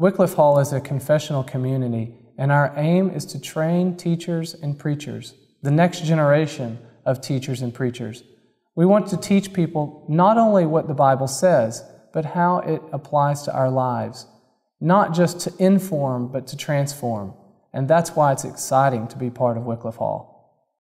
Wycliffe Hall is a confessional community, and our aim is to train teachers and preachers, the next generation of teachers and preachers. We want to teach people not only what the Bible says, but how it applies to our lives, not just to inform, but to transform. And that's why it's exciting to be part of Wycliffe Hall.